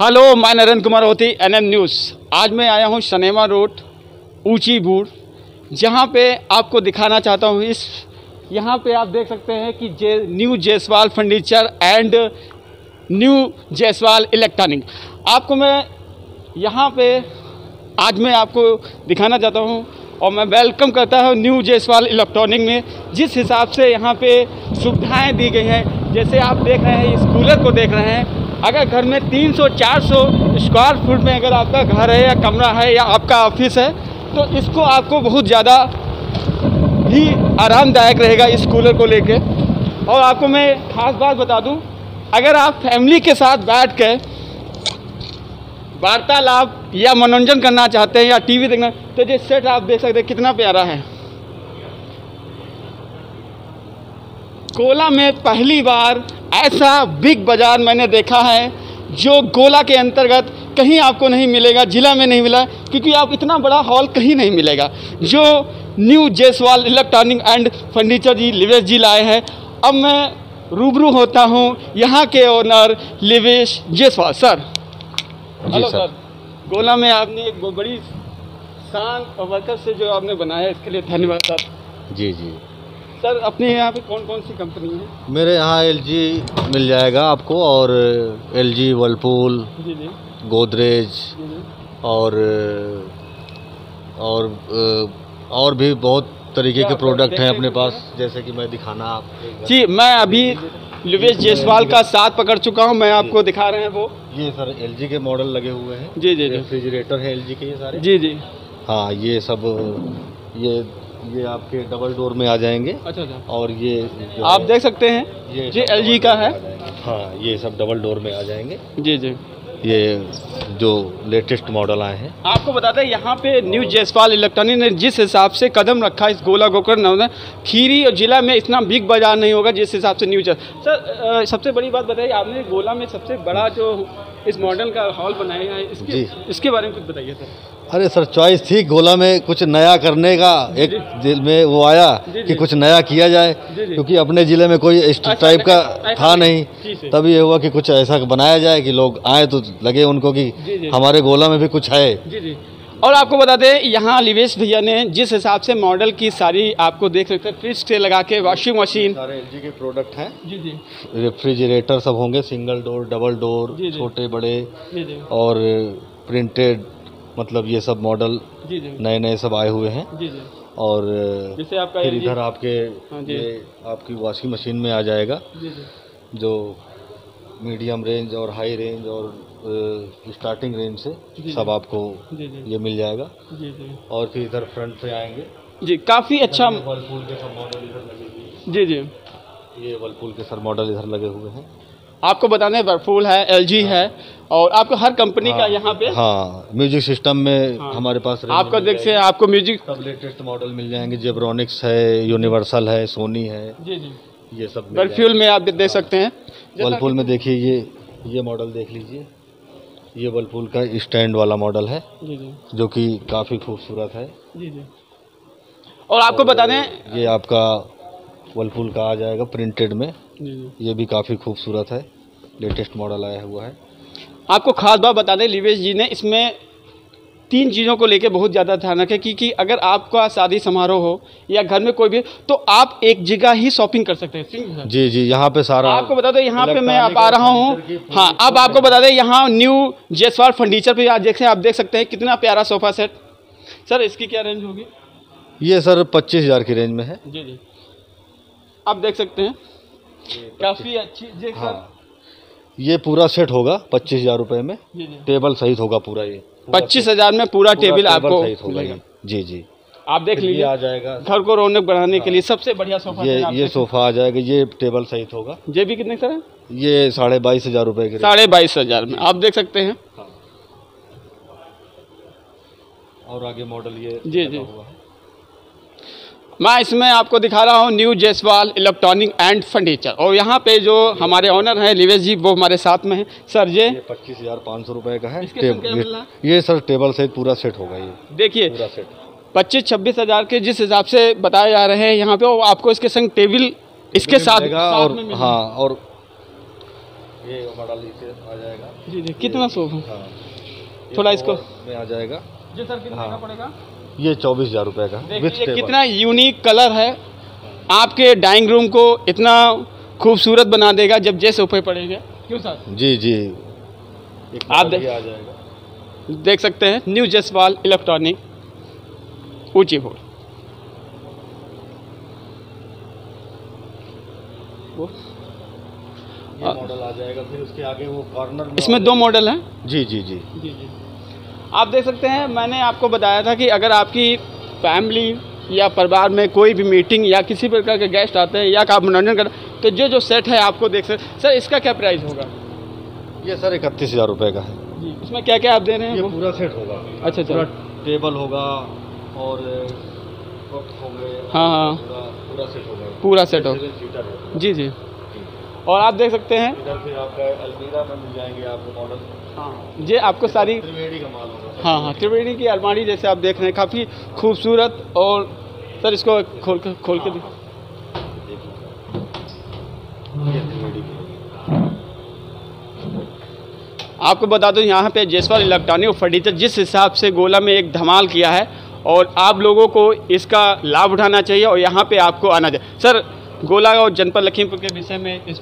Hello मैं नरेंद्र कुमार होती N M news आज मैं आया हूँ शनेमा रोड, ऊँची बूढ़, जहाँ पे आपको दिखाना चाहता हूँ इस, यहाँ पे आप देख सकते हैं कि J new Jaiswal furniture and new Jaiswal electronic आपको मैं यहाँ पे आज मैं आपको दिखाना चाहता हूँ और मैं वेलकम करता हूँ न्यू जयसवाल इलेक्ट्रॉनिक में, जिस हिसाब से यहाँ पे सुविधाएँ दी गई हैं। जैसे आप देख रहे हैं इस कूलर को देख रहे हैं अगर घर में 300-400 स्क्वायर फुट में अगर आपका घर है या कमरा है या आपका ऑफ़िस है तो इसको आपको बहुत ज़्यादा ही आरामदायक रहेगा इस कूलर को लेके। और आपको मैं खास बात बता दूँ, अगर आप फैमिली के साथ बैठ कर वार्तालाप या मनोरंजन करना चाहते हैं या टीवी देखना तो ये सेट आप देख सकते हैं कितना प्यारा है। कोला में पहली बार ऐसा बिग बाज़ार मैंने देखा है जो गोला के अंतर्गत कहीं आपको नहीं मिलेगा जिला में नहीं मिला क्योंकि आप इतना बड़ा हॉल कहीं नहीं मिलेगा। जो new Jaiswal electronic and furniture ji Livesh ji लाए हैं अब मैं रूबरू होता हूँ यहाँ के ओनर लिवेश जयसवाल सर। जी हेलो सर। सर। गोला में आपने एक बड़ी शान और वर्कर से जो आपने बनाया इसके लिए धन्यवाद सर। जी जी। सर अपने यहाँ पे कौन कौन सी कंपनी है? मेरे यहाँ एलजी मिल जाएगा आपको और एल जी वर्लपूल गोदरेज और और और भी बहुत तरीके के प्रोडक्ट हैं अपने पास जैसे कि मैं दिखाना आप जी मैं अभी लिवेश जायसवाल का साथ पकड़ चुका हूँ मैं आपको दिखा रहे हैं वो। ये सर एलजी के मॉडल लगे हुए हैं। जी जी जी। रेफ्रिजरेटर है एलजी के ये सारे? जी जी। हाँ ये सब ये ये आपके डबल डोर में आ जाएँगे। अच्छा अच्छा। और ये आप देख सकते हैं ये जी एल का है। हाँ ये सब डबल डोर में आ जाएँगे। जी जी। ये जो लेटेस्ट मॉडल आए हैं। आपको बताते हैं यहाँ पे न्यू जयसवाल इलेक्ट्रॉनिक ने जिस हिसाब से कदम रखा इस गोला गोकर नवना खीरी और जिला में इतना बिग बाज़ार नहीं होगा जिस हिसाब से न्यू जय- सर सबसे बड़ी बात बताइए आपने गोला में सबसे बड़ा जो इस मॉडल का हॉल बनाया है इसके इसके बारे में कुछ बताइए सर। अरे सर चॉइस थी गोला में कुछ नया करने का। एक दिल में वो आया कि। कुछ नया किया जाए। क्योंकि अपने ज़िले में कोई इस टाइप का था नहीं। तब ये हुआ कि कुछ ऐसा बनाया जाए कि लोग आए तो लगे उनको कि। हमारे गोला में भी कुछ है। और आपको बता दें यहाँ लिवेश भैया ने जिस हिसाब से मॉडल की सारी आपको देख सकते हैं फ्रिज से लगा के वॉशिंग मशीन सारे एल के प्रोडक्ट हैं। जी जी। रेफ्रिजरेटर सब होंगे सिंगल डोर डबल डोर। छोटे बड़े। जी जी। और प्रिंटेड मतलब ये सब मॉडल जी जी। नए नए सब आए हुए हैं। जी जी। और जैसे आपका फिर इधर आपके हाँ जी। ये आपकी वॉशिंग मशीन में आ जाएगा। जी जी। जो मीडियम रेंज और हाई रेंज और स्टार्टिंग रेंज से जी, सब जी। आपको जी जी। ये मिल जाएगा। जी जी। और फिर इधर फ्रंट से आएँगे। जी काफ़ी अच्छा वर्लपूल के सब मॉडल इधर लगे जी जी। ये वर्लपूल के सर मॉडल इधर लगे हुए हैं। आपको बताने वर्लपूल है एलजी है। और आपको हर कंपनी का यहाँ पे हाँ म्यूज़िक सिस्टम में हाँ। हमारे पास आपका मिल देख से जाएगी। आपको म्यूज़िक सब लेटेस्ट मॉडल मिल जाएँगे जेब्रॉनिक्स है यूनिवर्सल है सोनी है। जी जी। ये सब मिल वर्फ्यूल में आप देख सकते हैं। जाएँगे। वर्लपूल में देखिए ये ये मॉडल देख लीजिए। ये वर्लपूल का स्टैंड वाला मॉडल है जी जी। जो कि काफ़ी खूबसूरत है। जी जी। और आपको बता दें ये आपका वर्लपूल का आ जाएगा प्रिंटेड में। जी जी। ये भी काफ़ी खूबसूरत है। लेटेस्ट मॉडल आया हुआ है। आपको खास बात बता दें लिवेश जी ने इसमें तीन चीज़ों को लेके बहुत ज़्यादा ध्यान रखे क्योंकि अगर आपका शादी समारोह हो या घर में कोई भी तो आप एक जगह ही शॉपिंग कर सकते हैं। जी जी यहाँ पे सारा आपको बता दें यहाँ पे मैं आप आ रहा हूँ। हाँ अब आपको बता दें यहाँ न्यू जयसवाल फर्नीचर पे आप देख आप देख सकते हैं कितना प्यारा सोफा सेट सर इसकी क्या रेंज होगी? ये सर पच्चीस हज़ार की रेंज में है। जी जी। आप देख सकते हैं। काफ़ी अच्छी जी सर। हाँ। ये पूरा सेट होगा पच्चीस हज़ार रुपये में। टेबल सहित होगा पूरा ये। पच्चीस हज़ार में पूरा टेबल आपको सहित होगा ये। जी जी। आप देख लीजिए। आ जाएगा। घर को रौनक बढ़ाने के लिए सबसे बढ़िया सोफा ये ये सोफा आ जाएगा ये टेबल सहित होगा। ये भी कितने सर है? ये साढ़े बाईस हज़ार रुपये के साढ़े बाईस हज़ार में। आप देख सकते हैं। और आगे मॉडल ये जी, जी। मैं इसमें आपको दिखा रहा हूँ new Jaiswal electronic and furniture. और यहाँ पे जो हमारे ऑनर हैं लिवेश जी वो हमारे साथ में हैं। सर ये पच्चीस हज़ार पाँच सौ रुपये का है। इसके टेब- ये- ये सर टेबल सहित पूरा सेट होगा ये। देखिए पूरा सेट। पच्चीस छब्बीस हज़ार के जिस हिसाब से बताए जा रहे हैं यहाँ पे वो आपको इसके संग टेबल इसके साथ और हाँ और ये मॉडल आ जाएगा। जी जी कितना सो हाँ। थोड़ा इसको- आ जाएगा। जी सर कितना हाँ। पड़ेगा? ये चौबीस हज़ार रुपये का ये कितना यूनिक कलर है। आपके डाइनिंग रूम को इतना खूबसूरत बना देगा जब जैसे ऊपर पड़ेंगे। क्यों सर? जी जी। आप देख- आ जाएगा। देख सकते हैं न्यू जसवाल इलेक्ट्रॉनिक ऊँची बोर्ड। मॉडल आ जाएगा फिर उसके आगे वो कॉर्नर इसमें दो मॉडल हैं। जी जी जी। जी जी। आप देख सकते हैं मैंने आपको बताया था कि अगर आपकी फैमिली या परिवार में कोई भी मीटिंग या किसी प्रकार के गेस्ट आते हैं या आप मनोरंजन कर तो जो जो सेट है आपको देख सकते सर इसका क्या प्राइस होगा? ये सर इकतीस हज़ार रुपये का है। जी इसमें क्या क्या आप दे रहे हैं? ये पूरा सेट होगा। अच्छा अच्छा। टेबल होगा और हाँ, हाँ। पूरा सेट होगा। पूरा सेट होगा। जी जी। और आप देख सकते हैं। इधर फिर आपका अलमीरा में मिल जाएँगे आपको मॉडल हाँ ये आपको सारी त्रिवेणी का माल होगा। हाँ हाँ त्रिवेणी की अलमारी जैसे आप देख रहे हैं काफ़ी खूबसूरत और सर इसको खोल कर खोल के त्रिवेणी की होगी। आपको बता दूँ यहाँ पे जयसवाल इलेक्ट्रॉनिक फर्नीचर जिस हिसाब से गोला में एक धमाल किया है और आप लोगों को इसका लाभ उठाना चाहिए और यहाँ पे आपको आना चाहिए। सर गोला और जनपद लखीमपुर के विषय में इस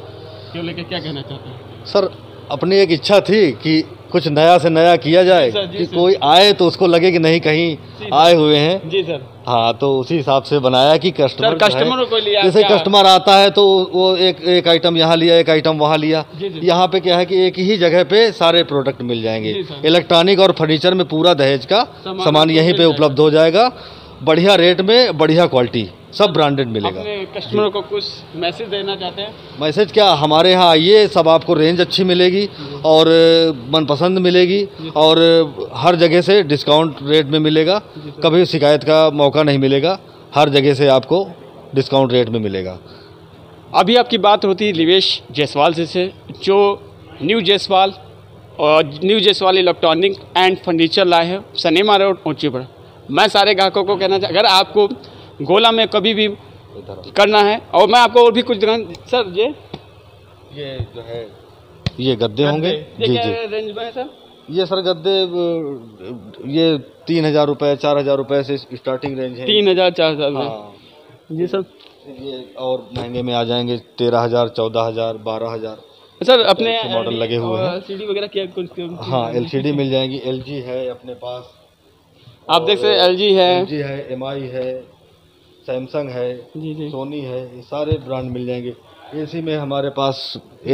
क्यों लेके क्या कहना चाहते हैं? सर अपनी एक इच्छा थी कि कुछ नया से नया किया जाए जी सर, जी कि सर। कोई आए तो उसको लगे कि नहीं कहीं आए हुए हैं। जी सर। हाँ तो उसी हिसाब से बनाया कि कस्टमर सर, कस्टमरों को लिया जैसे क्या? कस्टमर आता है तो वो एक एक आइटम यहाँ लिया एक आइटम वहाँ लिया। जी। यहाँ पे क्या है कि एक ही जगह पे सारे प्रोडक्ट मिल जाएँगे। जी, सर। इलेक्ट्रॉनिक और फर्नीचर में पूरा दहेज का सामान सामान यहीं मिल पे उपलब्ध हो जाएगा। बढ़िया रेट में बढ़िया क्वालिटी सब ब्रांडेड मिलेगा। कस्टमर को कुछ मैसेज देना चाहते हैं? मैसेज क्या? हमारे यहाँ आइए सब आपको रेंज अच्छी मिलेगी और मनपसंद मिलेगी और हर जगह से डिस्काउंट रेट में मिलेगा। कभी शिकायत का मौका नहीं मिलेगा हर जगह से आपको डिस्काउंट रेट में मिलेगा। अभी आपकी बात होती निवेश जायसवाल से, से जो न्यू जायसवाल और new Jaiswal electronic and furniture लाए हैं सनेमा रोड ऊँची पर। मैं सारे ग्राहकों को कहना चाह अगर आपको गोला में कभी भी करना है। और मैं आपको और भी कुछ दिखा सर ये? ये जो है ये गद्दे होंगे? ये जी जी। रेंज में है सर? ये सर गद्दे ये तीन हज़ार रुपये चार हज़ार रुपये से स्टार्टिंग रेंज है। तीन हज़ार चार हज़ार हाँ। जी सर। ये और महँगे में आ जाएँगे तेरह हज़ार चौदह हज़ार बारह हज़ार। सर अपने मॉडल लगे हुए हैं। सीडी वगैरह क्या कुछ हाँ एलसीडी मिल जाएँगी। एलजी है अपने पास। आप देख सकते एल जी है। एलजी है एमआई है। सैमसंग है जी जी। सोनी है ये सारे ब्रांड मिल जाएँगे। एसी में हमारे पास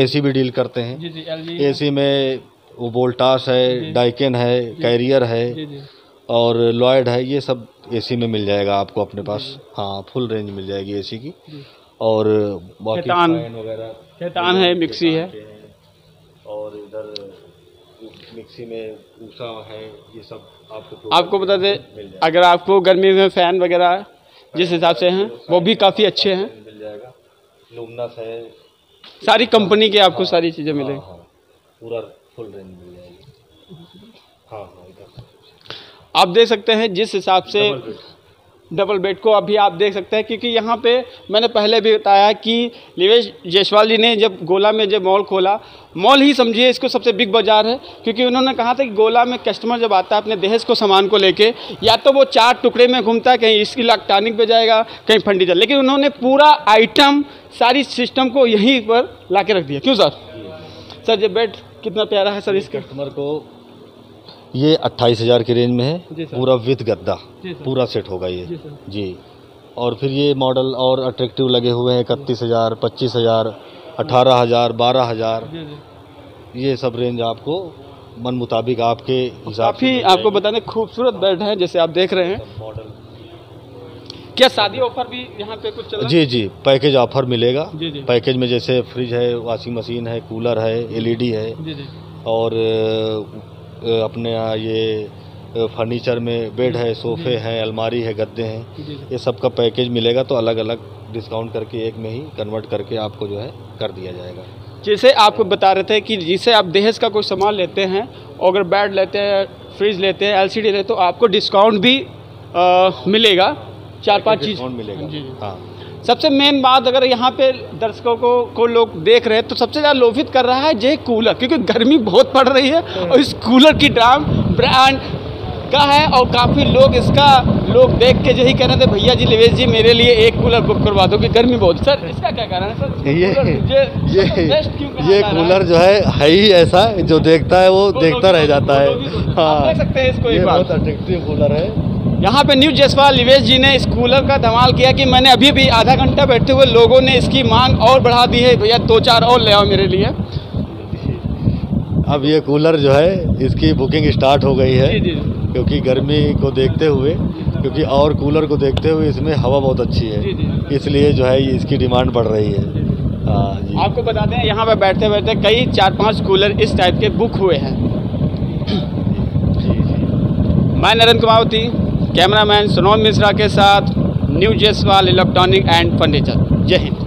एसी भी डील करते हैं। जी जी एल एसी में वो वोल्टास है डाइकेन है कैरियर है जी जी। और लॉयड है ये सब एसी में मिल जाएगा आपको अपने पास। हाँ फुल रेंज मिल जाएगी एसी की। और बाकी खेतान। वगैरह खेतान है मिक्सी है। और इधर मिक्सी में ऊषा है ये सब आपको आपको बता दें अगर आपको गर्मी में फ़ैन वगैरह जिस हिसाब से हैं वो भी काफ़ी अच्छे हैं। मिल जाएगा। लुमनस है। सारी कंपनी के आपको सारी चीज़ें मिलेंगी। हाँ, हाँ, पूरा फुल रेंज मिल जाएगी। हाँ हाँ आप देख सकते हैं जिस हिसाब से डबल बेड। को अभी आप देख सकते हैं क्योंकि यहाँ पे मैंने पहले भी बताया कि निवेश जायसवाल जी ने जब गोला में जब मॉल खोला मॉल ही समझिए इसको सबसे बिग बाज़ार है क्योंकि उन्होंने कहा था कि गोला में कस्टमर जब आता है अपने दहेज को सामान को लेके या तो वो चार टुकड़े में घूमता है कहीं इसकी इलेक्ट्रॉनिक पे जाएगा कहीं फर्नीचर लेकिन उन्होंने पूरा आइटम सारी सिस्टम को यहीं पर ला रख दिया क्यों सर सर ये बेड कितना प्यारा है सर इस कस्टमर को ये अट्ठाईस हज़ार की रेंज में है। पूरा विद गद्दा। पूरा सेट होगा ये। जी और फिर ये मॉडल और अट्रैक्टिव लगे हुए हैं इकतीस हज़ार पच्चीस हज़ार अठारह हज़ार बारह हज़ार। ये सब रेंज आपको मन मुताबिक आपके हिसाब से काफ़ी आपको बताने खूबसूरत बेड है जैसे आप देख रहे हैं। मॉडल क्या शादी ऑफ़र भी यहाँ पे कुछ चल जी जी। पैकेज ऑफ़र मिलेगा। जी जी। पैकेज में जैसे फ्रिज है वॉशिंग मशीन है कूलर है एलईडी है। जी जी। और अपने यहाँ ये फर्नीचर में बेड है सोफे हैं अलमारी है गद्दे हैं ये सब का पैकेज मिलेगा तो अलग अलग डिस्काउंट करके एक में ही कन्वर्ट करके आपको जो है कर दिया जाएगा। जैसे आपको बता रहे थे कि जिसे आप दहेज का कोई सामान लेते हैं और अगर बेड लेते हैं फ्रिज लेते हैं एलसीडी लेते हैं तो आपको डिस्काउंट भी आ, मिलेगा। चार पाँच चीज़। मिलेगा। हाँ। सबसे मेन बात अगर यहाँ पे दर्शकों को को लोग देख रहे हैं तो सबसे ज़्यादा लोभित कर रहा है जे कूलर क्योंकि गर्मी बहुत पड़ रही है और इस कूलर की दाम ब्रांड का है और काफ़ी लोग इसका लोग देख के यही कह रहे थे भैया जी निवेश जी मेरे लिए एक कूलर बुक करवा दो कि गर्मी बहुत सर इसका क्या कारण है सर? ये ये ये? कूलर जो है है ही ऐसा जो देखता है वो वो देखता रह जाता वो लोग भी- है आप देख सकते हैं इसको एक बहुत अट्रैक्टिव कूलर है। यहाँ पे न्यू जसवाल निवेश जी ने इस कूलर का धमाल किया कि मैंने अभी भी आधा घंटा बैठे हुए लोगों ने इसकी मांग और बढ़ा दी है भैया दो चार और ले आओ मेरे लिए। अब ये कूलर जो है इसकी बुकिंग स्टार्ट हो गई है। जी, जी। क्योंकि गर्मी को देखते हुए क्योंकि और कूलर को देखते हुए इसमें हवा बहुत अच्छी है। इसलिए जो है ये इसकी डिमांड बढ़ रही है। हाँ जी। आपको बता दें यहाँ पर बैठते बैठते कई चार पाँच कूलर इस टाइप के बुक हुए हैं। मैं नरेंद्र कुमावती कैमरामैन सुनोद मिश्रा के साथ new Jaswal electronic and furniture जय हिंद।